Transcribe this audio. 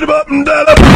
bit up and down.